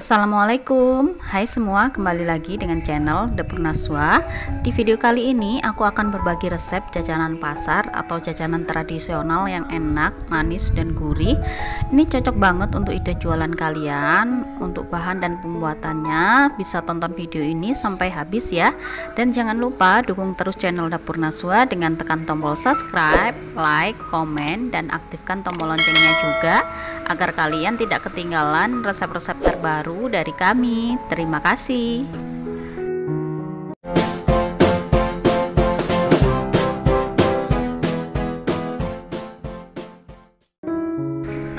Assalamualaikum. Hai semua kembali lagi dengan channel Dapur Naswa Di video kali ini aku akan berbagi resep jajanan pasar atau jajanan tradisional yang enak, manis dan gurih. Ini cocok banget untuk ide jualan kalian. Untuk bahan dan pembuatannya bisa tonton video ini sampai habis ya. Dan jangan lupa dukung terus channel Dapur Naswa dengan tekan tombol subscribe, like, komen, dan aktifkan tombol loncengnya juga Agar kalian tidak ketinggalan resep-resep terbaru baru dari kami. Terima kasih.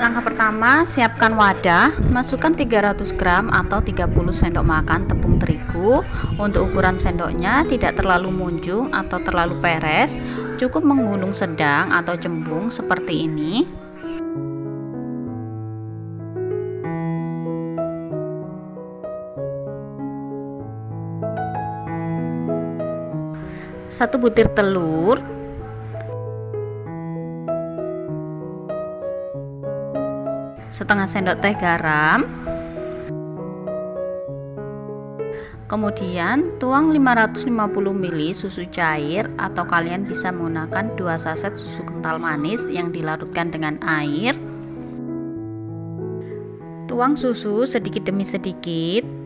Langkah pertama, siapkan wadah, masukkan 300 gram atau 30 sendok makan tepung terigu. Untuk ukuran sendoknya tidak terlalu munjung atau terlalu peres, cukup menggunung sedang atau cembung seperti ini. Satu butir telur. Setengah sendok teh garam. Kemudian tuang 550 ml susu cair atau kalian bisa menggunakan 2 saset susu kental manis yang dilarutkan dengan air. Tuang susu sedikit demi sedikit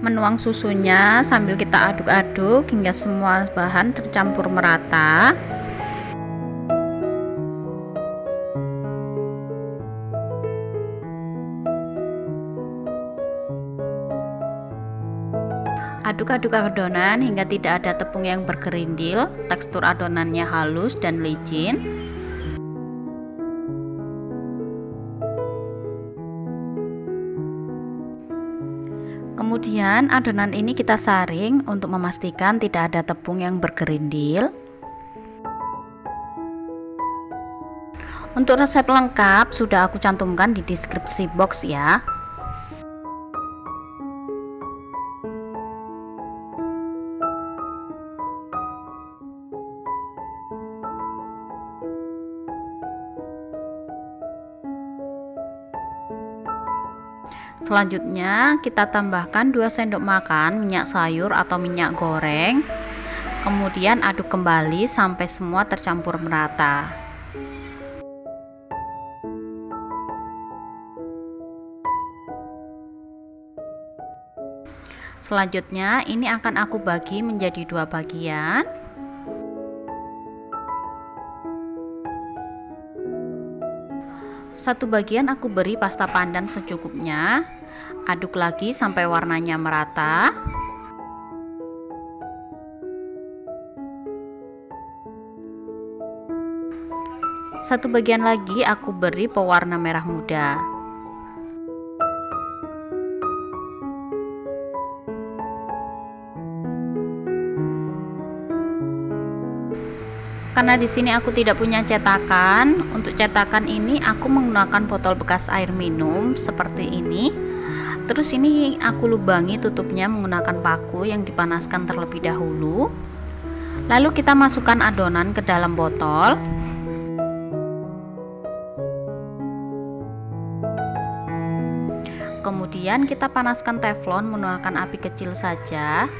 menuang susunya sambil kita aduk-aduk hingga semua bahan tercampur merata Aduk-aduk adonan hingga tidak ada tepung yang bergerindil, tekstur adonannya halus dan licin. Kemudian adonan ini kita saring untuk memastikan tidak ada tepung yang bergerindil. Untuk resep lengkap sudah aku cantumkan di deskripsi box ya. Selanjutnya kita tambahkan 2 sendok makan minyak sayur atau minyak goreng. Kemudian aduk kembali sampai semua tercampur merata. Selanjutnya ini akan aku bagi menjadi dua bagian. Satu bagian aku beri pasta pandan secukupnya. Aduk lagi sampai warnanya merata. Satu bagian lagi aku beri pewarna merah muda. Karena di sini aku tidak punya cetakan. Untuk cetakan ini aku menggunakan botol bekas air minum seperti ini. Terus ini aku lubangi tutupnya menggunakan paku yang dipanaskan terlebih dahulu. Lalu kita masukkan adonan ke dalam botol. Kemudian kita panaskan teflon menggunakan api kecil saja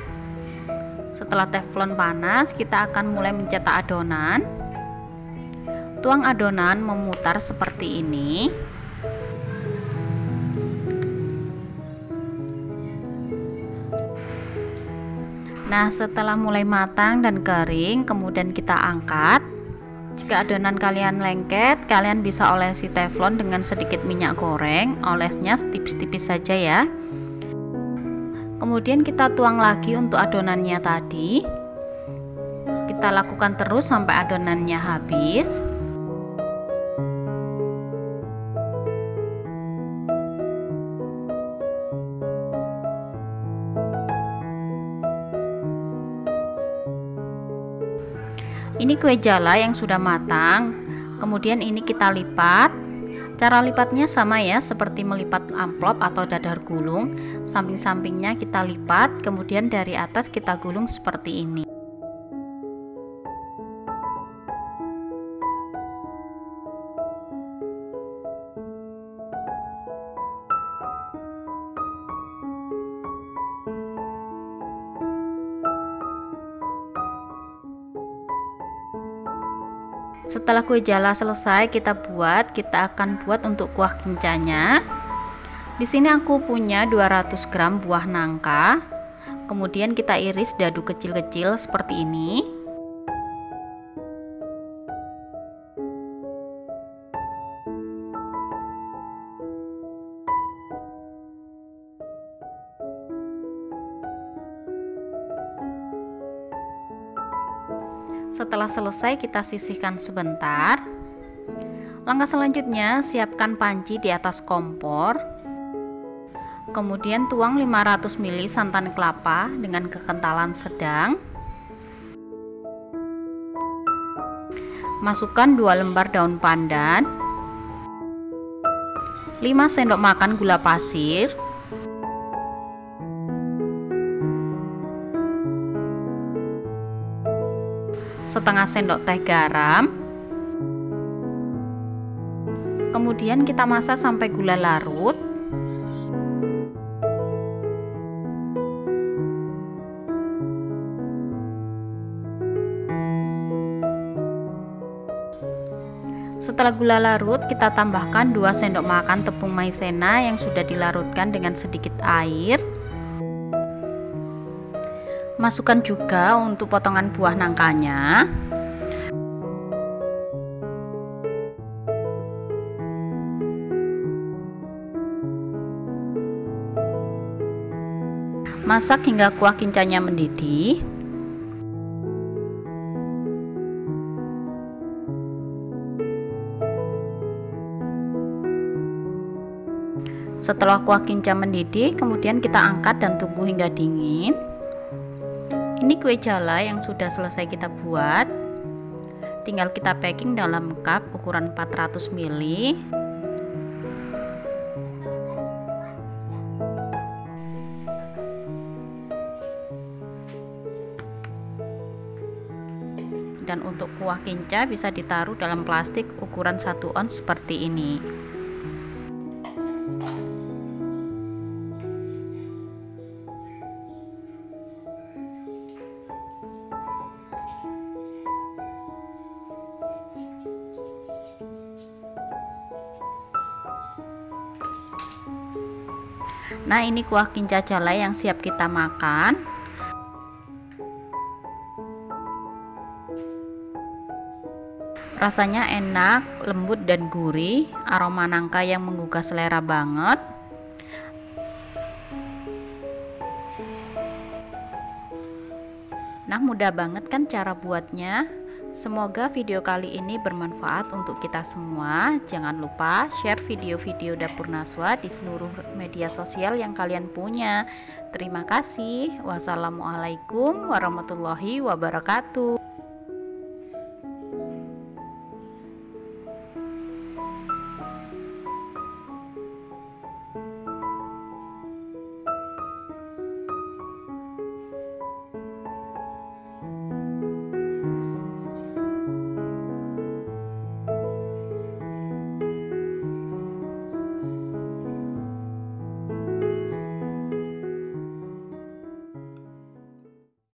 setelah teflon panas, kita akan mulai mencetak adonan. Tuang adonan memutar seperti ini. Nah, setelah mulai matang dan kering, kemudian kita angkat. Jika adonan kalian lengket, kalian bisa olesi teflon dengan sedikit minyak goreng. Olesnya tipis-tipis saja ya kemudian kita tuang lagi untuk adonannya tadi. Kita lakukan terus sampai adonannya habis. Ini kue jala yang sudah matang. Kemudian ini kita lipat Cara lipatnya sama ya, seperti melipat amplop atau dadar gulung. Samping-sampingnya kita lipat, kemudian dari atas kita gulung seperti ini. Setelah kue jala selesai kita buat kita akan buat untuk kuah kincanya. Di sini aku punya 200 gram buah nangka. Kemudian kita iris dadu kecil-kecil seperti ini Setelah selesai kita sisihkan sebentar. Langkah selanjutnya siapkan panci di atas kompor. Kemudian tuang 500 ml santan kelapa dengan kekentalan sedang. Masukkan 2 lembar daun pandan. 5 sendok makan gula pasir setengah sendok teh garam kemudian kita masak sampai gula larut Setelah gula larut, kita tambahkan 2 sendok makan tepung maizena yang sudah dilarutkan dengan sedikit air. Masukkan juga untuk potongan buah nangkanya. Masak hingga kuah kincanya mendidih. Setelah kuah kinca mendidih, kemudian kita angkat dan tunggu hingga dingin ini kue jala yang sudah selesai kita buat. Tinggal kita packing dalam cup ukuran 400 ml dan untuk kuah kinca bisa ditaruh dalam plastik ukuran 1 ons seperti ini Nah, ini kuah kinca jala yang siap kita makan. Rasanya enak, lembut dan gurih, aroma nangka yang menggugah selera banget. Nah, mudah banget kan cara buatnya? Semoga video kali ini bermanfaat untuk kita semua. Jangan lupa share video-video Dapur Naswa di seluruh media sosial yang kalian punya. Terima kasih. Wassalamualaikum warahmatullahi wabarakatuh.